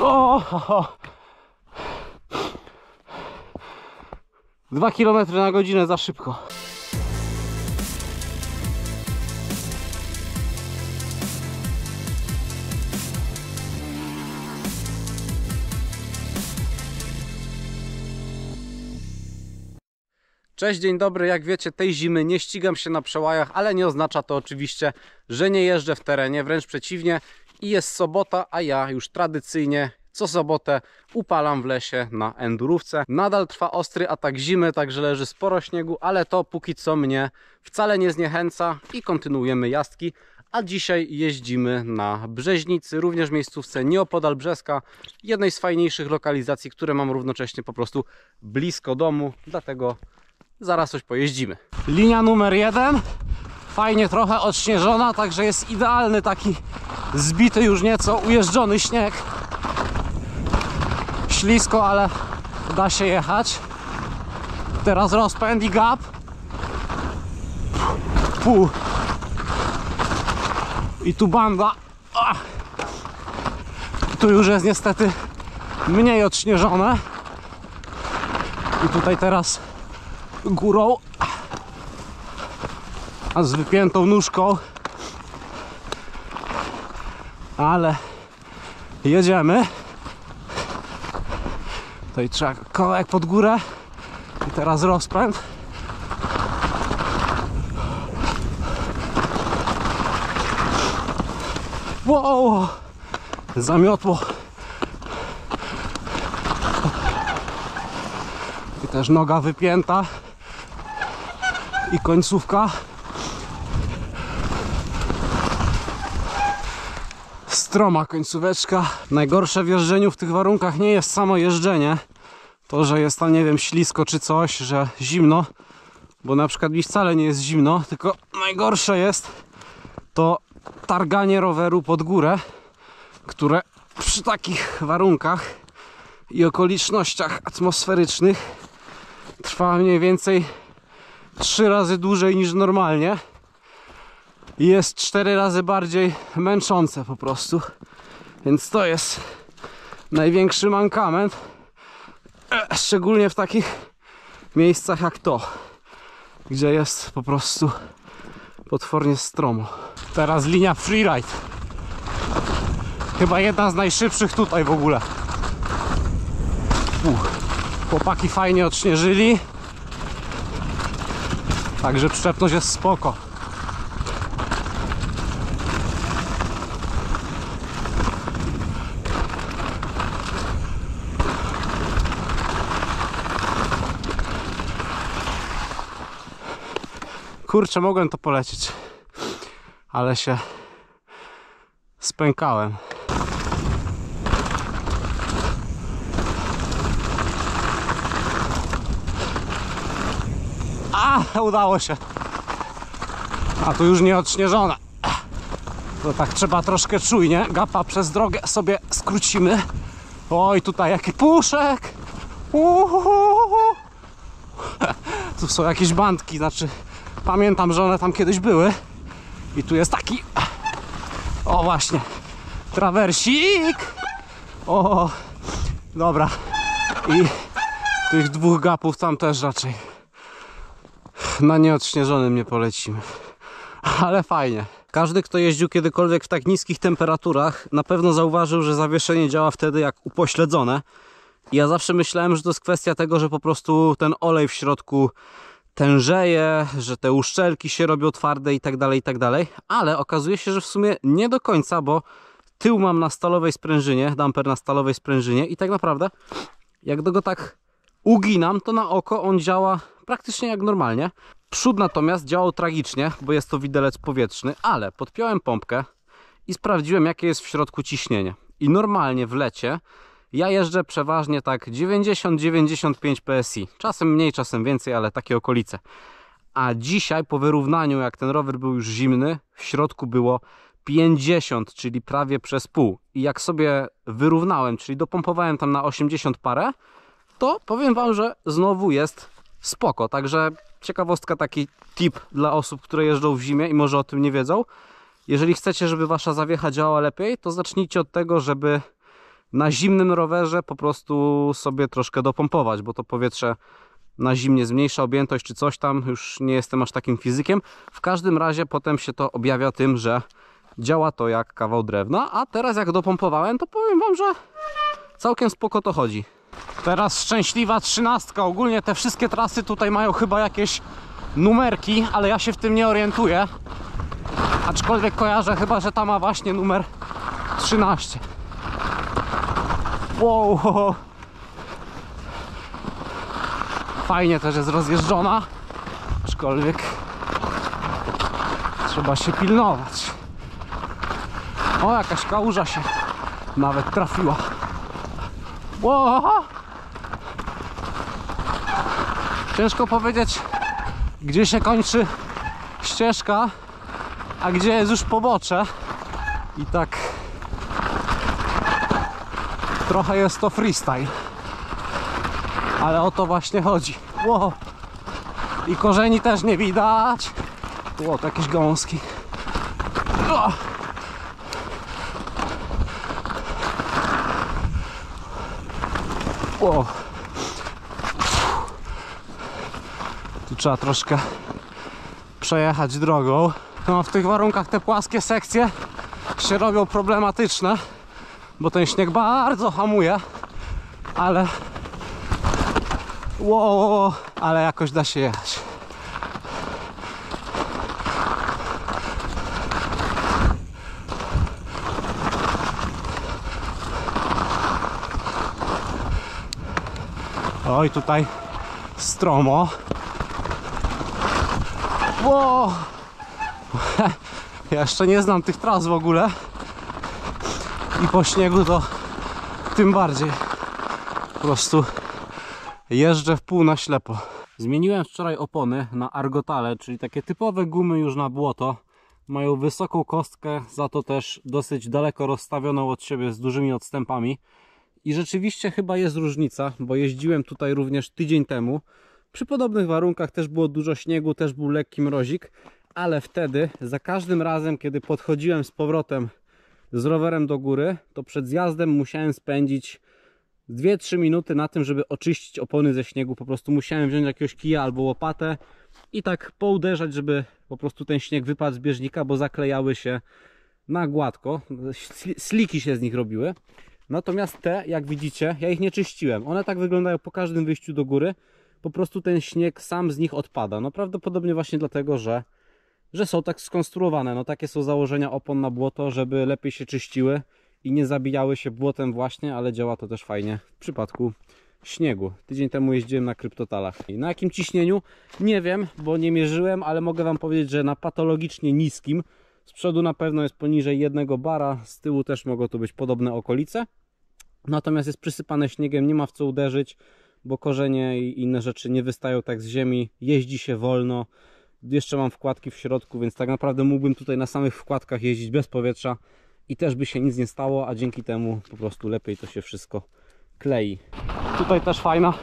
O, ho, ho. Dwa kilometry na godzinę za szybko. Cześć, dzień dobry. Jak wiecie, tej zimy nie ścigam się na przełajach, ale nie oznacza to oczywiście, że nie jeżdżę w terenie. Wręcz przeciwnie. I jest sobota, a ja już tradycyjnie co sobotę upalam w lesie na endurówce. Nadal trwa ostry atak zimy, także leży sporo śniegu, ale to póki co mnie wcale nie zniechęca i kontynuujemy jazdki. A dzisiaj jeździmy na Brzeźnicy, również miejscówce nieopodal Brzeska, jednej z fajniejszych lokalizacji, które mam równocześnie po prostu blisko domu, dlatego zaraz coś pojeździmy. Linia numer jeden, fajnie trochę odśnieżona, także jest idealny taki zbity już nieco ujeżdżony śnieg. Ślisko, ale da się jechać. Teraz rozpęd i gap. Pół. I tu banda. Ach. Tu już jest niestety mniej odśnieżone. I tutaj teraz górą, a z wypiętą nóżką. Ale jedziemy. Tutaj trzeba kołek pod górę i teraz rozpęd. Wow! Zamiotło. I też noga wypięta. I końcówka. Stroma końcóweczka. Najgorsze w jeżdżeniu w tych warunkach nie jest samo jeżdżenie. To, że jest tam, nie wiem, ślisko czy coś, że zimno. Bo na przykład mi wcale nie jest zimno, tylko najgorsze jest to targanie roweru pod górę, które przy takich warunkach i okolicznościach atmosferycznych trwa mniej więcej 3 razy dłużej niż normalnie i jest 4 razy bardziej męczące po prostu. Więc to jest największy mankament, e, szczególnie w takich miejscach jak to, gdzie jest po prostu potwornie stromo. Teraz linia freeride. Chyba jedna z najszybszych tutaj w ogóle. Uch. Chłopaki fajnie odśnieżyli. Także przyczepność jest spoko. Kurczę, mogłem to polecieć, ale się spękałem. A, udało się. A tu już nie odśnieżona. To tak trzeba troszkę czujnie. Gapa przez drogę sobie skrócimy. Oj, tutaj jaki puszek. Uhuhu. Tu są jakieś bandki, znaczy pamiętam, że one tam kiedyś były. I tu jest taki. O, właśnie. Trawersik. O, dobra. I tych dwóch gapów tam też raczej na nieodśnieżonym nie polecimy. Ale fajnie. Każdy, kto jeździł kiedykolwiek w tak niskich temperaturach, na pewno zauważył, że zawieszenie działa wtedy jak upośledzone. Ja zawsze myślałem, że to jest kwestia tego, że po prostu ten olej w środku tężeje, że te uszczelki się robią twarde i tak dalej, i tak dalej. Ale okazuje się, że w sumie nie do końca, bo tył mam na stalowej sprężynie, damper na stalowej sprężynie i tak naprawdę jak go tak uginam, to na oko on działa praktycznie jak normalnie. Przód natomiast działał tragicznie, bo jest to widelec powietrzny, ale podpiąłem pompkę i sprawdziłem jakie jest w środku ciśnienie. I normalnie w lecie ja jeżdżę przeważnie tak 90-95 PSI. Czasem mniej, czasem więcej, ale takie okolice. A dzisiaj po wyrównaniu, jak ten rower był już zimny, w środku było 50, czyli prawie przez pół. I jak sobie wyrównałem, czyli dopompowałem tam na 80 parę, to powiem Wam, że znowu jest spoko. Także ciekawostka, taki tip dla osób, które jeżdżą w zimie i może o tym nie wiedzą. Jeżeli chcecie, żeby Wasza zawiecha działała lepiej, to zacznijcie od tego, żeby na zimnym rowerze po prostu sobie troszkę dopompować, bo to powietrze na zimnie zmniejsza objętość czy coś tam, już nie jestem aż takim fizykiem. W każdym razie potem się to objawia tym, że działa to jak kawał drewna, a teraz jak dopompowałem, to powiem wam, że całkiem spoko to chodzi. Teraz szczęśliwa trzynastka. Ogólnie te wszystkie trasy tutaj mają chyba jakieś numerki, ale ja się w tym nie orientuję. Aczkolwiek kojarzę chyba, że ta ma właśnie numer 13. Wow. Fajnie też jest rozjeżdżona. Aczkolwiek trzeba się pilnować. O, jakaś kałuża się nawet trafiła. Wow. Ciężko powiedzieć, gdzie się kończy ścieżka, a gdzie jest już pobocze. I tak trochę jest to freestyle. Ale o to właśnie chodzi. Wow. I korzeni też nie widać. O, to jakieś gąski. O. Tu trzeba troszkę przejechać drogą. No, w tych warunkach te płaskie sekcje się robią problematyczne, bo ten śnieg bardzo hamuje, ale wow, ale jakoś da się jechać. Oj, tutaj stromo. Wow. Jeszcze nie znam tych tras w ogóle. I po śniegu to tym bardziej. Po prostu jeżdżę w pół na ślepo. Zmieniłem wczoraj opony na Argotale, czyli takie typowe gumy już na błoto. Mają wysoką kostkę, za to też dosyć daleko rozstawioną od siebie z dużymi odstępami. I rzeczywiście chyba jest różnica, bo jeździłem tutaj również tydzień temu. Przy podobnych warunkach też było dużo śniegu, też był lekki mrozik, ale wtedy za każdym razem, kiedy podchodziłem z powrotem z rowerem do góry, to przed zjazdem musiałem spędzić 2-3 minuty na tym, żeby oczyścić opony ze śniegu. Po prostu musiałem wziąć jakiegoś kija albo łopatę i tak pouderzać, żeby po prostu ten śnieg wypadł z bieżnika, bo zaklejały się na gładko. Sliki się z nich robiły. Natomiast te, jak widzicie, ja ich nie czyściłem. One tak wyglądają po każdym wyjściu do góry. Po prostu ten śnieg sam z nich odpada. No prawdopodobnie właśnie dlatego, że, że są tak skonstruowane. No takie są założenia opon na błoto, żeby lepiej się czyściły i nie zabijały się błotem właśnie, ale działa to też fajnie w przypadku śniegu. Tydzień temu jeździłem na kryptotalach. I na jakim ciśnieniu? Nie wiem, bo nie mierzyłem, ale mogę Wam powiedzieć, że na patologicznie niskim. Z przodu na pewno jest poniżej jednego bara, z tyłu też mogą to być podobne okolice. Natomiast jest przysypane śniegiem, nie ma w co uderzyć, bo korzenie i inne rzeczy nie wystają tak z ziemi, jeździ się wolno. Jeszcze mam wkładki w środku, więc tak naprawdę mógłbym tutaj na samych wkładkach jeździć bez powietrza i też by się nic nie stało, a dzięki temu po prostu lepiej to się wszystko klei. Tutaj też fajna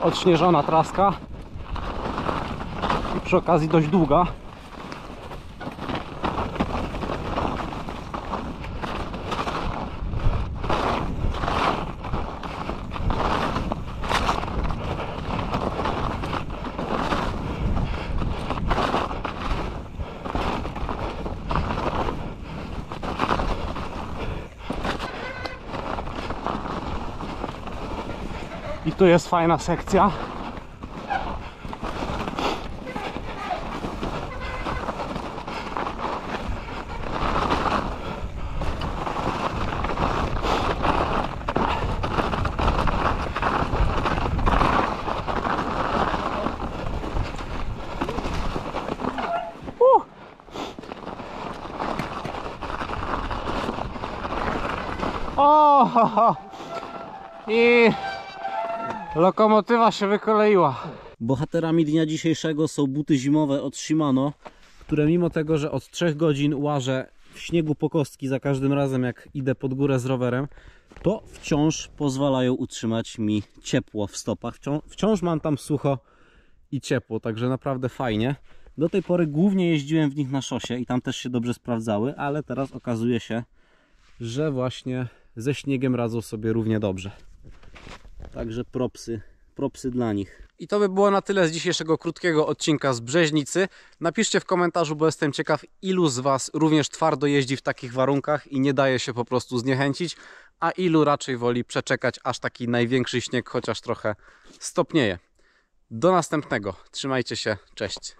odśnieżona traska i przy okazji dość długa. I tu jest fajna sekcja. Uh. O, ho, ho. I Lokomotywa się wykoleiła. Bohaterami dnia dzisiejszego są buty zimowe od Shimano, które mimo tego, że od 3 godzin łażę w śniegu po kostki za każdym razem jak idę pod górę z rowerem, to wciąż pozwalają utrzymać mi ciepło w stopach. Wciąż, wciąż mam tam sucho i ciepło, także naprawdę fajnie. Do tej pory głównie jeździłem w nich na szosie i tam też się dobrze sprawdzały, ale teraz okazuje się, że właśnie ze śniegiem radzą sobie równie dobrze. Także propsy, propsy dla nich. I to by było na tyle z dzisiejszego krótkiego odcinka z Brzeźnicy. Napiszcie w komentarzu, bo jestem ciekaw, ilu z Was również twardo jeździ w takich warunkach i nie daje się po prostu zniechęcić, a ilu raczej woli przeczekać, aż taki największy śnieg chociaż trochę stopnieje. Do następnego. Trzymajcie się. Cześć.